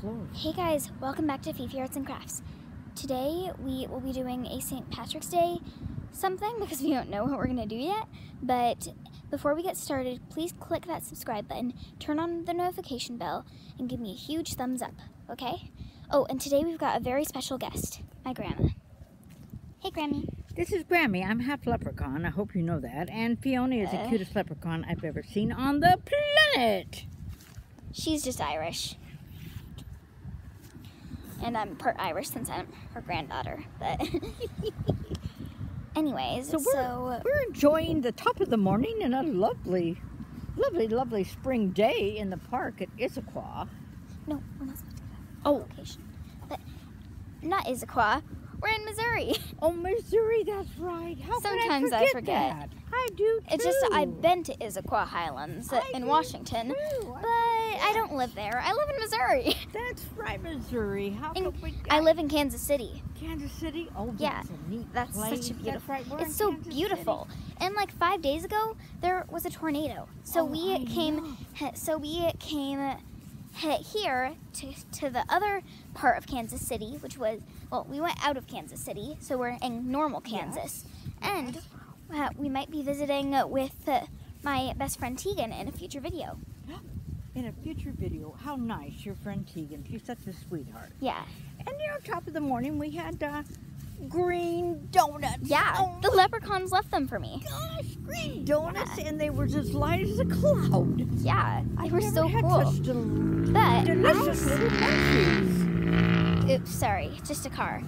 close. Hey guys, welcome back to Fifi Arts and Crafts. Today we will be doing a St. Patrick's Day something because we don't know what we're going to do yet. But before we get started, please click that subscribe button, turn on the notification bell, and give me a huge thumbs up, okay? Oh, and today we've got a very special guest, my grandma. Hey, Grammy. This is Grammy. I'm half leprechaun. I hope you know that. And Fiona is the Uh. cutest leprechaun I've ever seen on the planet. She's just Irish. And I'm part Irish since I'm her granddaughter. But anyways, So so, we're, we're enjoying the top of the morning in a lovely, lovely, lovely spring day in the park at Issaquah. no, we're not supposed to go. Oh, location. But not Issaquah. We're in Missouri. oh, Missouri, that's right. How Sometimes I I forget, forget. that? I do too. It's just. I've been to Issaquah Highlands I in Washington, but I don't live there. I live in Missouri. That's right, Missouri. How could we? I live in Kansas City. Kansas City. Oh, Yeah, that's a neat That's place. such a beautiful. right. It's so Kansas beautiful. And like five days ago, there was a tornado. So Oh, we I came. know. So we came he- here to, to the other part of Kansas City, which was well, we went out of Kansas City, so we're in normal Kansas, and uh, we might be visiting with uh, my best friend Tegan in a future video. In a future video, how nice your friend Tegan. She's such a sweetheart. Yeah, And you know, top of the morning we had uh, green donuts. yeah. Oh the leprechauns left them for me. gosh, green donuts, and they were just light as a cloud. Yeah, they I've were so cool. But delicious I- little. Oops, sorry, just a car.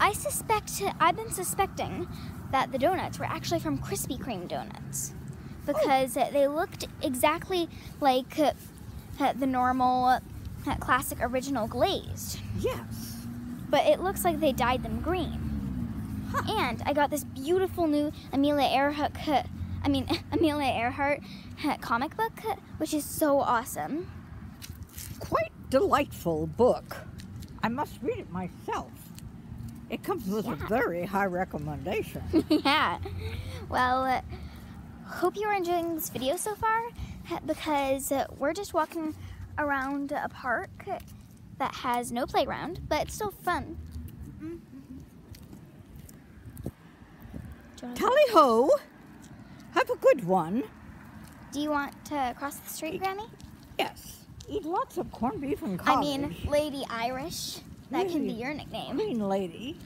I suspect, I've been suspecting that the donuts were actually from Krispy Kreme donuts because uh, they looked exactly like the normal classic original glazed, Yes. but it looks like they dyed them green. And I got this beautiful new Amelia Earhart, I mean Amelia Earhart uh, comic book, which is so awesome. Quite delightful book. I must read it myself. It comes with a very high recommendation. yeah. Well, uh, hope you are enjoying this video so far because we're just walking around a park that has no playground, but it's still fun. Tally ho! Have a good one. do you want to cross the street, Granny? Yes. Eat lots of corned beef and I mean, Lady Irish. That can be your nickname. Queen Lady.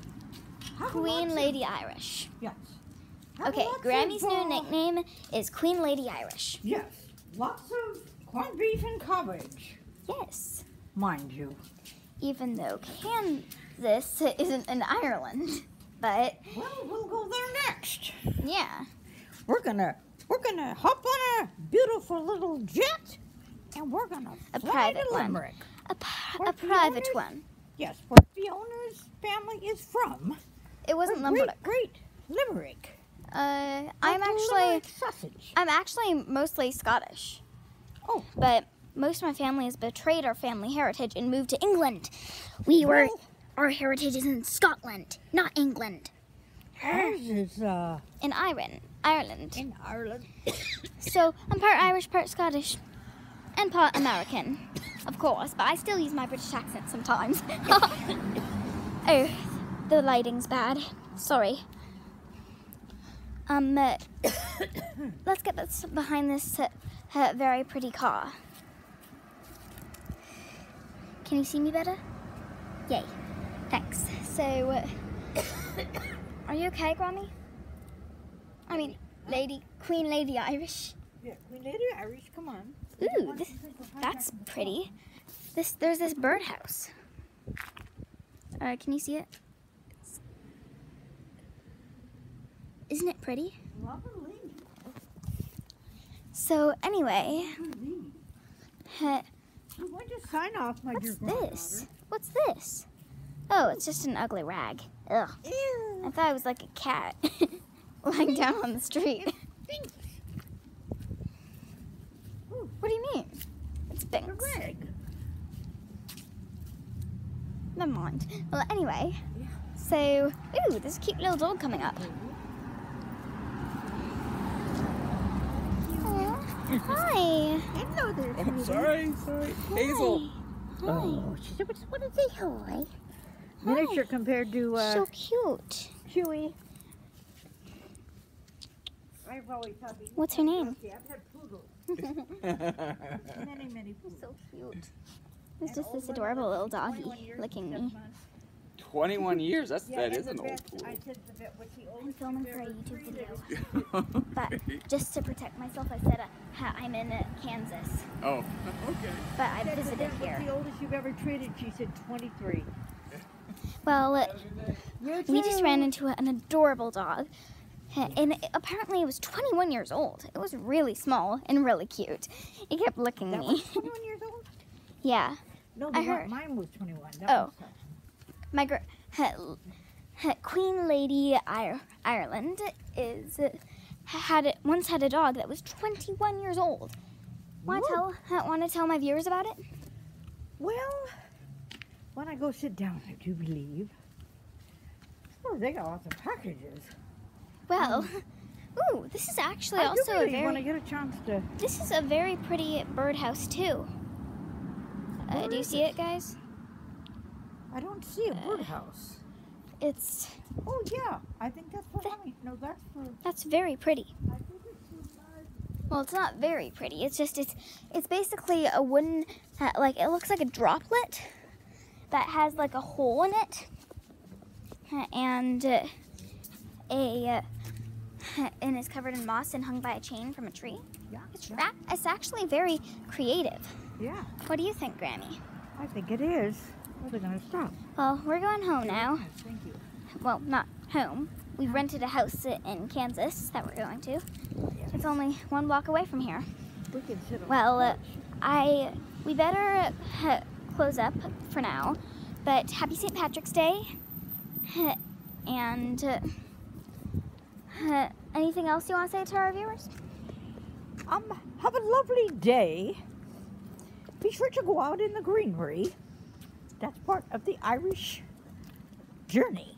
Have Queen lots of- Lady Irish. Yes. Have Okay, of, new uh, nickname is Queen Lady Irish. Yes. Lots of corned beef and cabbage. Yes. Mind you. Even though Kansas isn't in Ireland. But Well, we'll go there next. yeah. We're gonna we're gonna hop on a beautiful little jet and we're gonna A fly private to one. Limerick. A, p- Where a private Fiona's- one. Yes, where Fiona's family is from. It wasn't We're great, Limerick. great Limerick. Uh, I'm actually sausage. I'm actually mostly Scottish, Oh, but most of my family has betrayed our family heritage and moved to England. We were Well- our heritage is in Scotland, not England. ours is uh In Ireland, Ireland. in Ireland. So I'm part Irish, part Scottish, and part American, of course. But I still use my British accent sometimes. oh, the lighting's bad. Sorry. Um, let's get this behind this uh, very pretty car. Can you see me better? Yay. Thanks. So, uh, are you okay, Granny? I mean, Lady, Queen Lady Irish. Yeah, Queen Lady Irish, come on. Ooh, this, that's pretty. This there's this birdhouse. Uh, can you see it? Isn't it pretty? So anyway, uh, sign off, my what's this? What's this? Oh, it's just an ugly rag. Ugh. Ew. I thought it was like a cat lying down on the street. What do you mean? It's Binks. Greg. Never mind. Well, anyway, so ooh, there's a cute little dog coming up. Hi. Hello there. Oh, sorry, sorry. Hazel. Hi. Oh, she said, what is he? Hi. Miniature compared to uh, so cute. Chewy. I've always thought these What's her name? Yeah, I've had poodles. Many, many poodles. So cute. It's just this adorable little doggy licking me. 21 years. That's Yeah, that and is an old vet- pool. I said the vet, what's the I'm oldest filming you've for a YouTube treated? video. But just to protect myself, I said uh, I'm in uh, Kansas. oh, okay. But I I said, visited "What's here. the oldest you've ever treated? She said 23. Well, uh, we just ran into an adorable dog. And it- apparently it was 21 years old. It was really small and really cute. It kept licking That me. was 21 years old? Yeah. No, I heard. mine was 21. That Oh. My gr- Queen Lady Ir- Ireland is had once had a dog that was 21 years old. Want to tell want to tell my viewers about it? Well, when I go sit down, I do believe. Oh, they got lots of packages. Well, ooh, this is actually I also a believe when I very get a chance to. this is a very pretty birdhouse too. Uh, do you see it, guys? I don't see Uh, a birdhouse. It's Oh yeah, I think that's for honey. No, that's for. that's very pretty. I think it's for large. Well, it's not very pretty. It's just it's it's basically a wooden uh, like it looks like a droplet that has like a hole in it uh, and uh, a uh, and is covered in moss and hung by a chain from a tree. Yeah. It's yeah. it's actually very creative. yeah, What do you think, Granny? I think it is. Well, gonna stop. Well, we're going home now. Yes, Thank you. Well, not home. We've rented a house in Kansas that we're going to. Yes. It's only one block away from here. We can sit on Well, uh. I we better uh, close up for now. But happy St. Patrick's Day. And uh, uh, anything else you want to say to our viewers? Um, have a lovely day. Be sure to go out in the greenery. That's part of the Irish journey.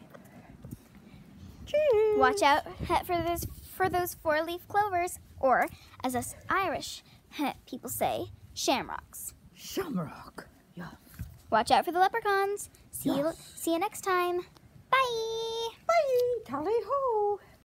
Cheers. Watch out for those for those four-leaf clovers, or as us Irish people say, shamrocks. Shamrock. Yeah. Watch out for the leprechauns. See you see you next time. Bye. Bye. Tally ho.